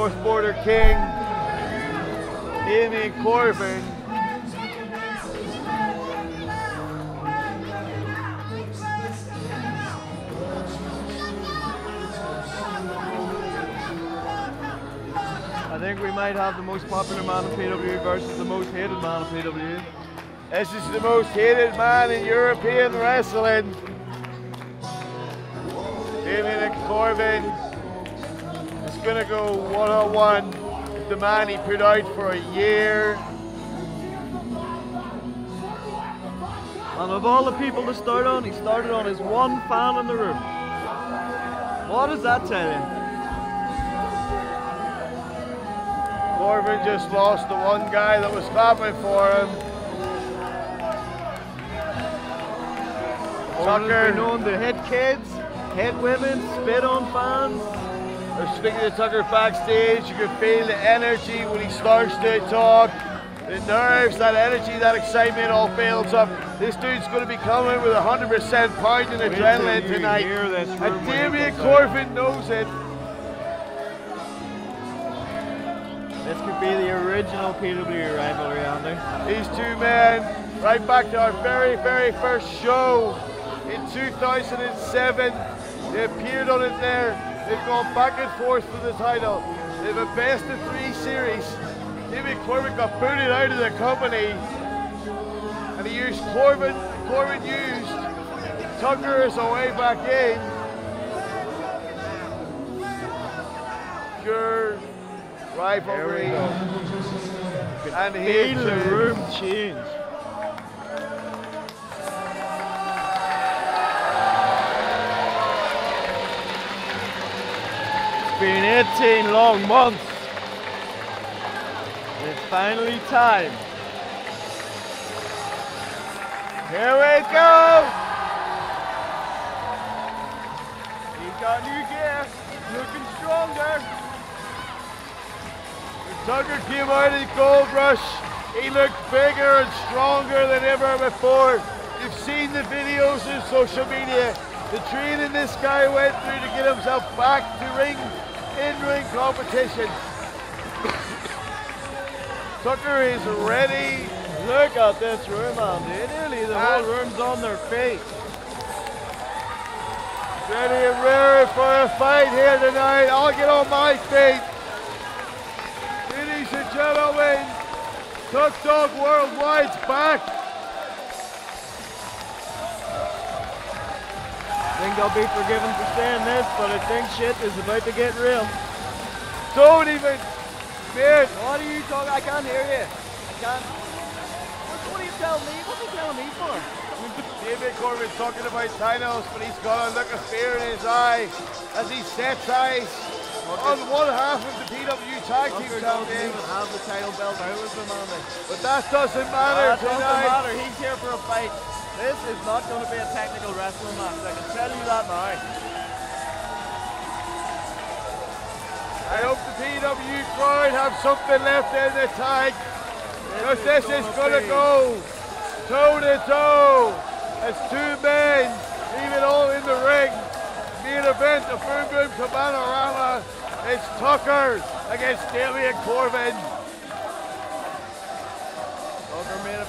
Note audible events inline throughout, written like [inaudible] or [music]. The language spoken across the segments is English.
North Border King, Damien Corbin. I think we might have the most popular man in PW versus the most hated man in PW. This is the most hated man in European wrestling. Damien Corbin to go one on one with the man he put out for a year. And of all the people to start on, he started on his one fan in the room. What does that tell you? Corbin just lost the one guy that was clapping for him. Tucker. known to hit kids, hit women, spit on fans. I was speaking to Tucker backstage. You can feel the energy when he starts to talk. The nerves, that energy, that excitement all builds up. This dude's going to be coming with 100% pounding Wait till adrenaline tonight. hear this And when he Damien comes out. Corbin knows it. This could be the original PW rivalry, Andy. These two men, right back to our very, very first show in 2007. They appeared on it there. They've gone back and forth for the title. They've a best of three series. David Corbin got booted out of the company. And he used Corbin, Corbin used Tucker as a way back in. Pure rivalry. And Feel the room change. Been 18 long months. It's finally time. Here we go. He's got new gear, looking stronger. Tucker came out of the gold rush. He looked bigger and stronger than ever before. You've seen the videos on social media. The training this guy went through to get himself back to ring, in-ring competition. Tucker is ready. Look at this room, Andy. Nearly the whole ah. room's on their feet. Ready and ready for a fight here tonight. I'll get on my feet. Ladies and gentlemen, Tuck Dog Worldwide's back. Think I'll be forgiven for saying this, but I think shit is about to get real. Don't even, man, What are you talking? I can't hear you. I can't. What, what are you telling me? What are you telling me for? [laughs] David Corbin talking about titles, but he's got a look of fear in his eye as he sets eyes on one half of the PW Tag Team Champions. even have the title belt out with him. But that doesn't matter That doesn't matter. He's here for a fight. This is not going to be a technical wrestling match. I can tell you that now. I hope the PW crowd have something left in the tank. Because this is gonna going to go toe to toe as two men leave it all in the ring. Main event of Boom Boom Cabanarama. It's Tucker against Damien Corbin.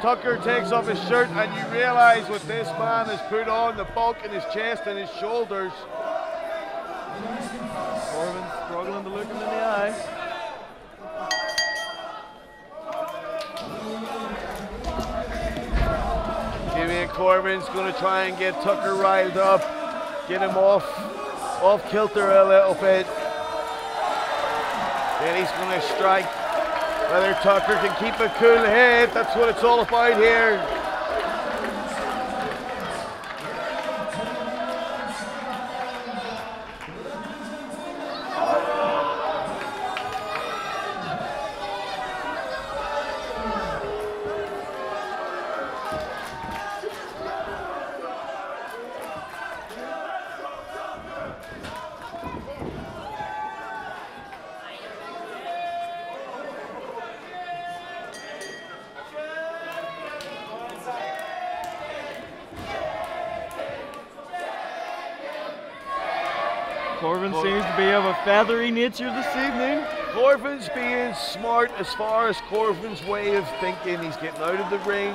Tucker takes off his shirt and you realise what this man has put on, the bulk in his chest and his shoulders. Corbin struggling to look him in the eye. and Corbin's going to try and get Tucker riled up, get him off, off kilter a little bit. Then he's going to strike whether Tucker can keep a cool head, that's what it's all about here. Corbin seems to be of a feathery nature this evening. Corvin's being smart as far as Corvin's way of thinking. He's getting out of the ring.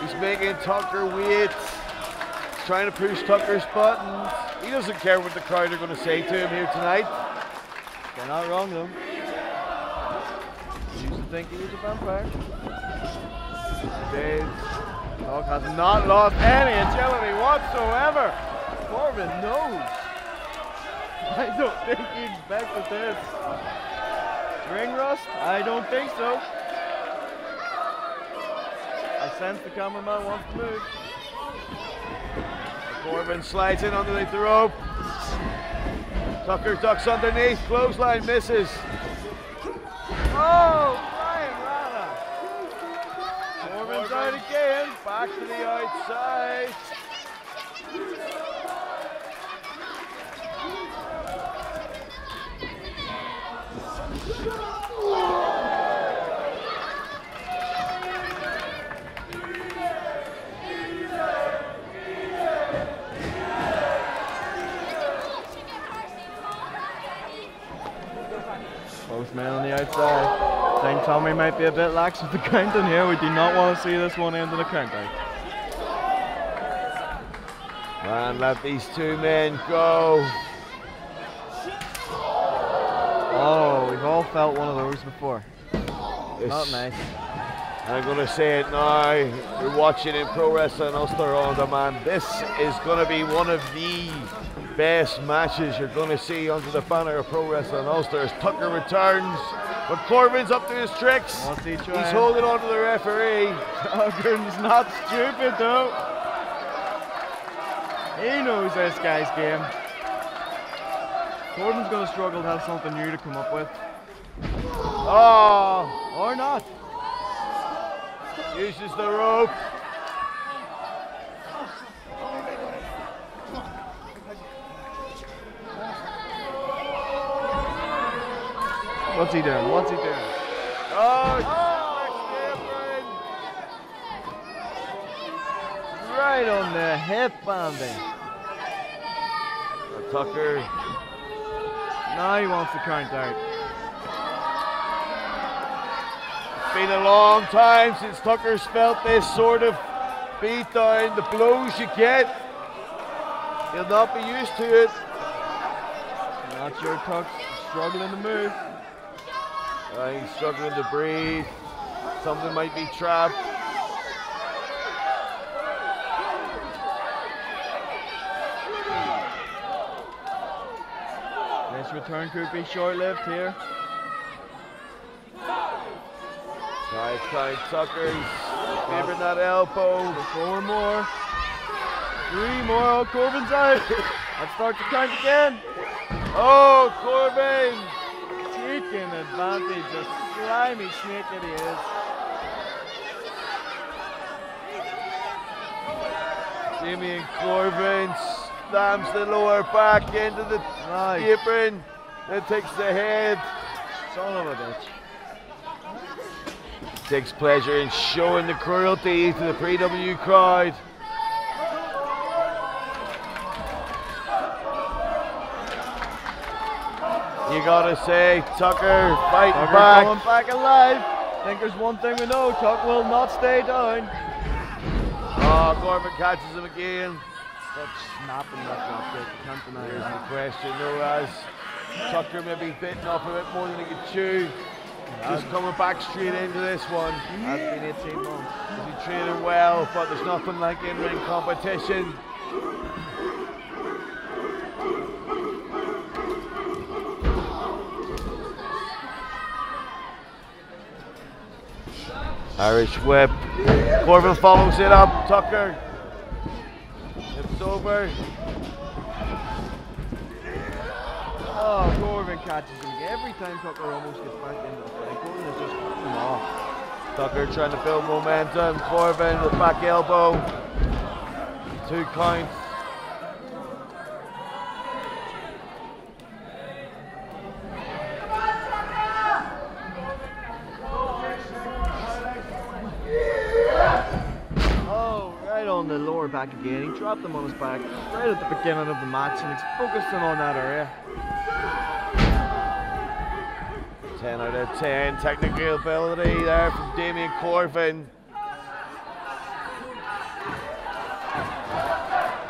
He's making Tucker wait. He's trying to push Tucker's buttons. He doesn't care what the crowd are going to say to him here tonight. They're not wrong though. He used to think he was a vampire. Dave, Dog has not lost any agility whatsoever. Corbin knows. I don't think he expected this. Ring rust? I don't think so. I sense the cameraman wants to move. Corbin slides in underneath the rope. Tucker ducks underneath. Clothesline misses. Oh, Brian Lana. Corbin's out again. Back to the outside. Outside. Think Tommy might be a bit lax with the counting here. We do not want to see this one end in a count eh? out. And let these two men go. Oh, we've all felt one of those before. Not nice. I'm going to say it now. You're watching in Pro Wrestling Ulster on Demand. This is going to be one of the best matches you're going to see under the banner of Pro Wrestling Ulster as Tucker returns. But Corbin's up to his tricks. He He's holding on to the referee. Corbin's not stupid though. He knows this guy's game. Corbin's going to struggle to have something new to come up with. Oh, Or not. uses the rope. What's he doing? What's he doing? Oh, Right on the hip banding. Tucker. Now he wants to count out. It's been a long time since Tucker's felt this sort of beat down, the blows you get. He'll not be used to it. Not sure Tuck's struggling to move. Uh, he's struggling to breathe. Something might be trapped. This return could be short-lived here. Five count Tucker. He's favoring that elbow. Four more. Three more. Oh, Corbin's out. [laughs] Let's start the count again. Oh, Corbin! Taking advantage of slimy snake he is. And Corbin slams the lower back into the Nice. apron. Then takes the head. Son of a bitch. Takes pleasure in showing the cruelty to the pre-W crowd. You gotta say, Tucker fighting Tucker back. coming back alive. I think there's one thing we know. Tuck will not stay down. Oh, ah, Corbin catches him again. Such snapping that kick. You can't deny Here's it. the question, though, as Tucker maybe bitten off a bit more than he could chew. just coming back straight into this one. Has been 18 months. He's training well, but there's nothing like in-ring competition. Irish whip. Corbin follows it up. Tucker. Hips over. Oh, Corbin catches him. Every time Tucker almost gets back into the fight, Corbin is just cutting him off. Tucker trying to build momentum. Corbin with back elbow. Two counts. Oh, right on the lower back again. He dropped him on his back right at the beginning of the match and he's focusing on that area. 10 out of 10 technical ability there from Damien Corvin.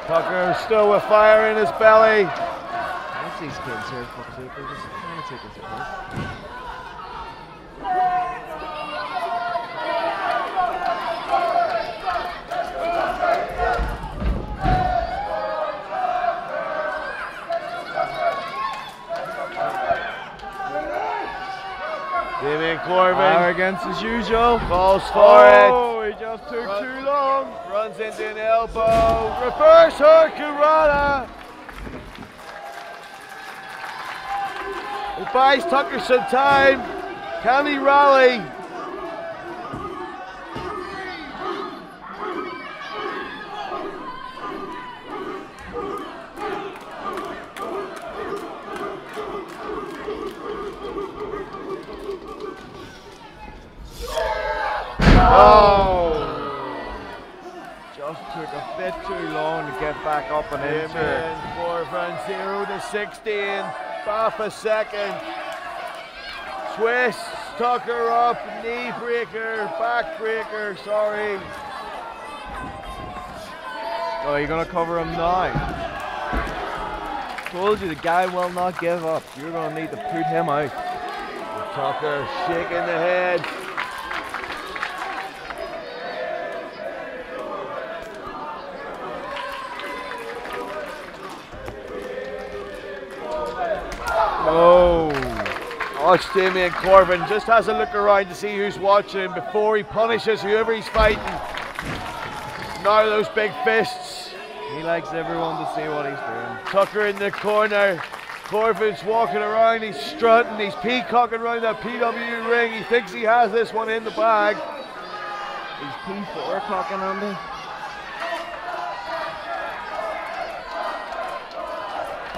Tucker still with fire in his belly. What's these kids here? Fuck's sake, they're just trying to take us apart. Corvin Arrogance as usual. falls for it. Oh, he just took Run- too long. Runs into an elbow. Reverse Hurricanrana. It buys Tucker some time. Can he rally? Oh! Just took a bit too long to get back up and into it. Damien Corvin, 0 to 16, half a second. Twists Tucker up, knee breaker, back breaker, sorry. Oh, you're gonna cover him now. Told you the guy will not give up. You're gonna need to put him out. Tucker shaking the head. Oh. Watch Damien Corbin just has a look around to see who's watching him before he punishes whoever he's fighting. Now those big fists. He likes everyone to see what he's doing. Tucker in the corner. Corbin's walking around, he's strutting, he's peacocking around that PW ring. He thinks he has this one in the bag. He's P4 clocking on me.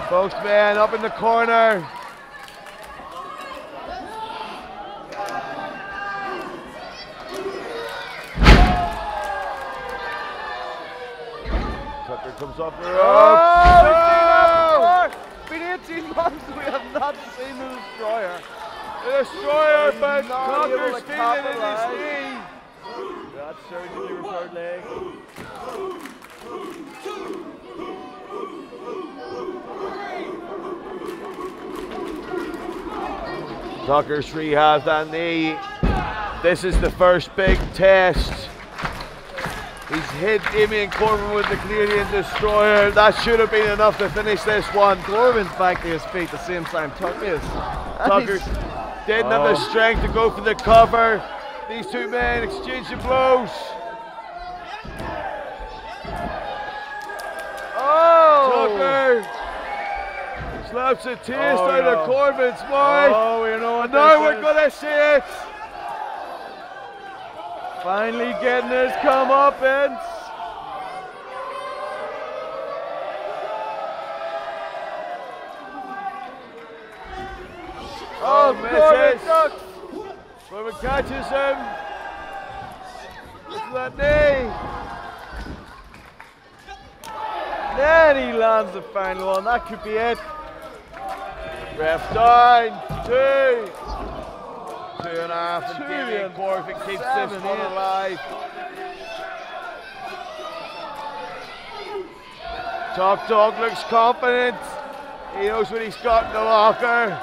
Spokesman up in the corner. Tucker comes off the Oh, seen that. Been 18 months, we have not seen the destroyer. The destroyer, but Not Tucker able in his knee. That's surgically repaired leg. Tucker's rehabs that knee. This is the first big test. Hit Damien Corbin with the Canadian Destroyer. That should have been enough to finish this one. Corbin's back to his feet the same time Tuck is. Tucker didn't have the Oh. strength to go for the cover. These two men exchanging blows. Oh! Tucker slaps a taste Oh, out yeah. of Corbin's mouth. Oh, you know what and now we're gonna see it. Finally getting his comeuppance. Oh, Corbin misses. Corbin catches him. Look that knee. Then he lands the final one. That could be it. Ref down. Two. Two and a half, and Damien Corbin keeps this one in. alive. Top dog looks confident. He knows what he's got in the locker.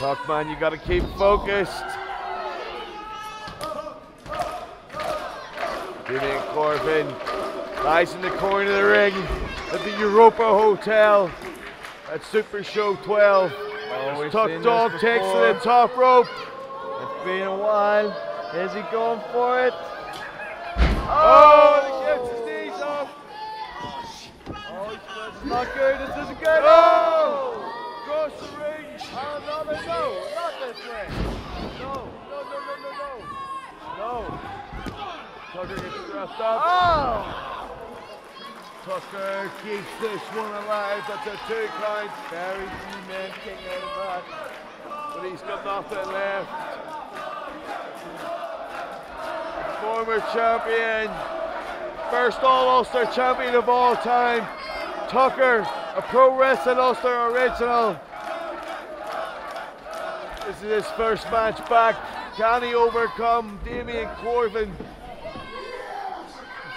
Talk, man, you gotta keep focused. Damien Corbin nice in the corner of the ring at the Europa Hotel at Super Show 12. Oh, we've Tuck Dog takes to the top rope. It's been a while. Is he going for it? Oh, he gets oh! his knees up. Oh, it's not good. This isn't good. Oh! Across the ring. Oh, no, no, no, not this way. No, no, no, no, no, no. No. Tucker gets dressed up. Oh! Tucker keeps this one alive. That's the two count. Very few men king out of that. But he's got nothing left. Former champion. First All Ulster champion of all time. Tucker, a Pro Wrestling Ulster original. This is his first match back. Can he overcome Damien Corvin?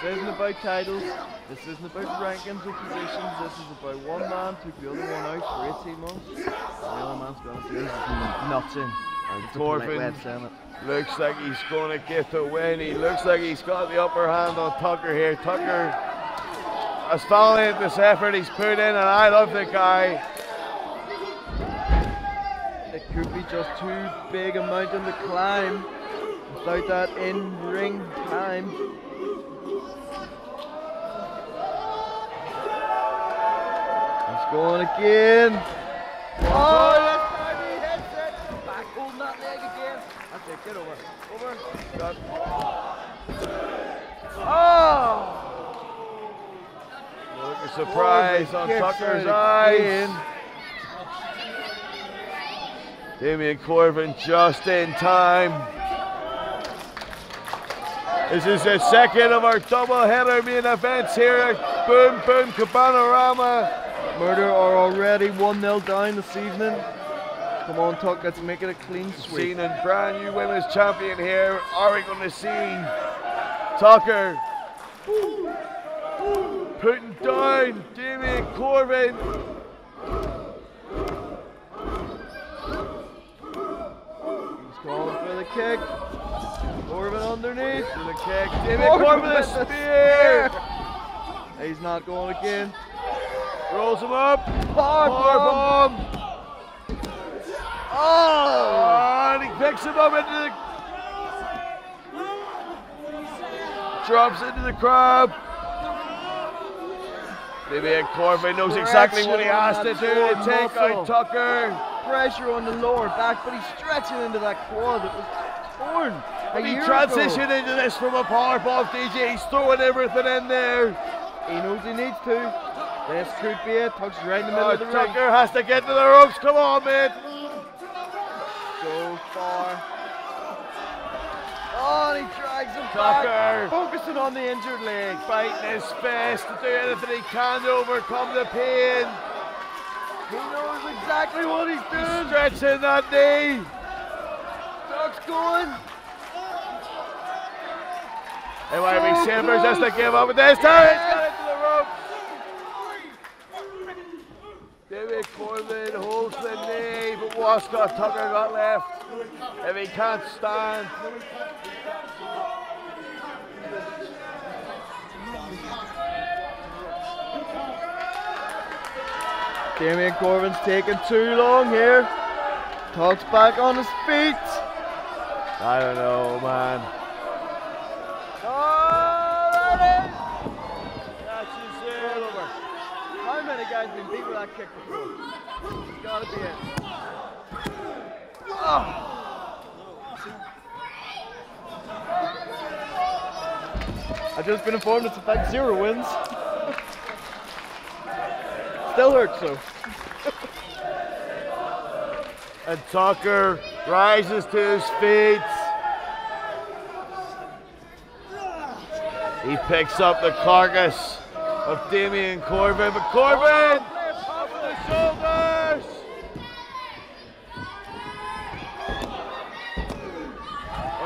This isn't about titles. This isn't about rankings or positions. This is about one man took the other one out for 18 months. And the other man's going to do is nuts in. And It's a polite way Corvin of saying it. looks like he's going to get the win. He looks like he's got the upper hand on Tucker here. Tucker has validated this effort he's put in, and I love the guy. It could be just too big a mountain to climb without that in-ring time. Going again. Oh, that's Darby hits it. Back holding that leg again. That's it. Get over. Over. Got Oh! look at surprise on Kicks Tucker's eyes. Damien Corvin just in time. This is the second of our double header main events here at Boom Boom Cabanarama. Murder are already 1 0 down this evening. Come on, Tuck, let's make it a clean sweep. Seen a brand new women's champion here. Are we going to see Tucker putting down Damien Corbin? He's calling for the kick. Corbin underneath. for the kick. Damien Corbin with a spear. He's not going again. Rolls him up. Power Power bomb. bomb. Oh! Ah, and he picks him up into the. Drops into the crab. Damien Corbin knows exactly what he has to do to take out Tucker. Pressure on the lower back, but he's stretching into that quad that was torn. a And he transitioned ago. into this from a powerbomb DJ. He's throwing everything in there. He knows he needs to. This could be it. Tuck's right in the middle Oh, of the ring. Tucker has to get to the ropes. Come on, man. So far. Oh, and he drags him Tucker. back. Focusing on the injured leg. Fighting his best to do anything he can to overcome the pain. He knows exactly what he's doing. He's Stretching that knee. Tuck's going. Be So Silver just to give up, but this time he's got into the ropes. David Corbin holds the knee, but what's Tucker got left? If he can't stand, Damien Corbin's taking too long here. Tuck's back on his feet. I don't know, man. Oh, that is. That's just it. Over. How many guys kick? It's gotta be it. Oh. I've just been informed it's fact zero wins. Still hurts though. [laughs] And Tucker rises to his feet. He picks up the carcass of Damien Corbin, but Corbin up with the shoulders.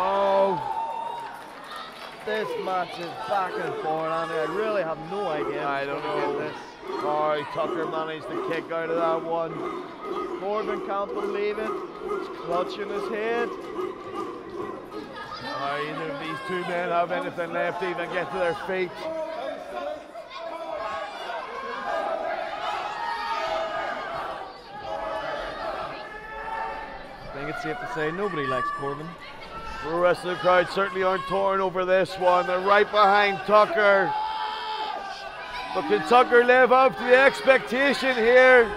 Oh, This match is back and forth, and I really have no idea. I don't know. this. Oh, Tucker managed to kick out of that one. Corbin can't believe it. He's clutching his head. Oh, either of these two men have anything left to even get to their feet. I think it's safe to say nobody likes Corbin. The rest of the crowd certainly aren't torn over this one. They're right behind Tucker. But can Tucker live up to the expectation here?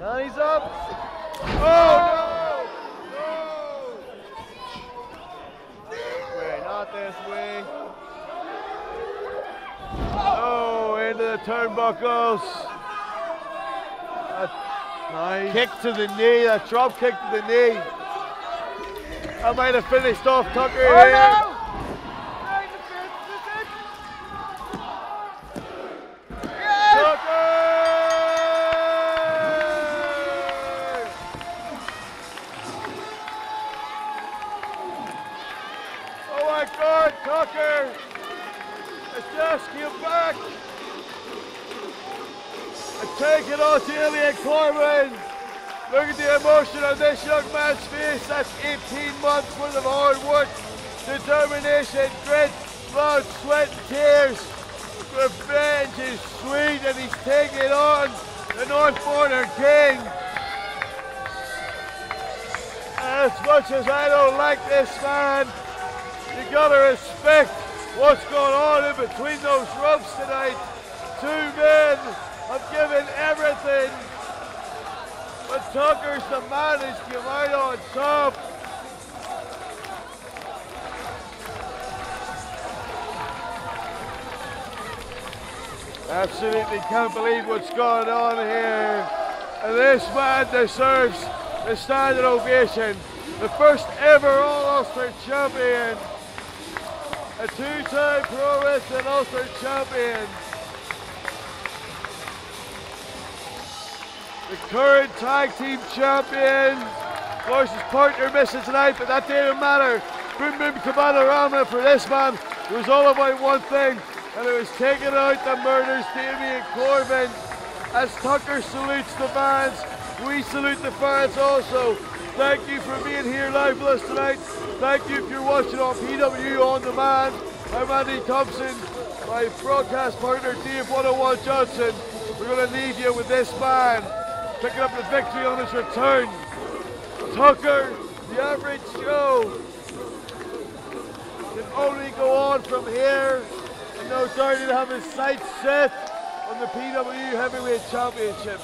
And he's up. Oh, oh! Way, not this way. Oh, into the turnbuckles. Nice. Kick to the knee, a drop kick to the knee. That might have finished off Tucker Oh here. no! Tucker! Oh my God, Tucker! Just came back. And take it on to Ilya Corbin. Look at the emotion on this young man's face. That's 18 months worth of hard work, determination, grit, blood, sweat, and tears. Revenge is sweet and he's taking on the North Border King. As much as I don't like this man, you gotta respect what's going on in between those ropes tonight. Two men have given everything, but Tucker's the man who's come out on top. Absolutely can't believe what's going on here. And this man deserves the standing ovation. The first ever All-Ulster champion. A two-time Pro Wrestling Ulster champion. The current tag team champions his partner missing tonight, but that didn't matter. Boom Boom Cabanarama for this man. It was all about one thing, and it was taking out the murders, Damien Corbin. As Tucker salutes the fans, we salute the fans also. Thank you for being here live with us tonight. Thank you if you're watching on PW On Demand. I'm Andy Thompson, my broadcast partner Dave 101 Johnson. We're going to leave you with this man, picking up the victory on his return. Tucker, the average Joe, can only go on from here. And no doubt he'll have his sights set on the PW Heavyweight Championship.